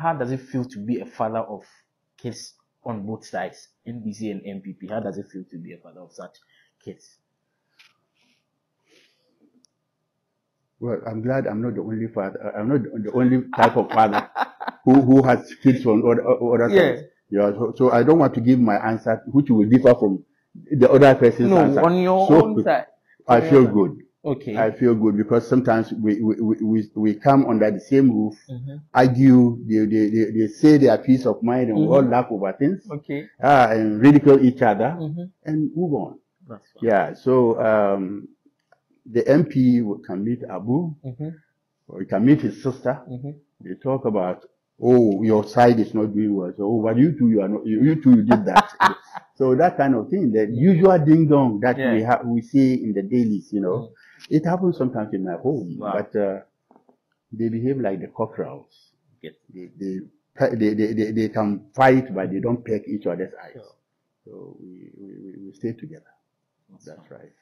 how does it feel to be a father of kids on both sides, NDC and NPP? How does it feel to be a father of such kids? Well, I'm glad I'm not the only father. uh, I'm not the only type of father who, who has kids on other, other Yeah. sides. Yeah. So, so I don't want to give my answer, which will differ from the other person's No, answer. on your So, own side. I feel Yeah. good. Okay. I feel good because sometimes we, we, we, we- come under the same roof, Mhm. argue, they, they, they, they say their peace of mind and we all Mhm. laugh over things, Okay. uh, and ridicule each other Mhm. and move on. That's fine. Yeah. So, um, the MP can meet Abu, Mhm. or he can meet his sister. Mhm. They talk about, oh, your side is not doing well. So, oh, but you two, you are not, you, you two, you did that. so that kind of thing, the usual ding dong that Yeah. we have, we see in the dailies, you know, Mm. It happens sometimes in my home, Wow. but, uh, they behave like the cockerels. They, they, they, they, they, they can fight, but they don't peck each other's eyes. Sure. So we, we, we- we stay together. That's That's right.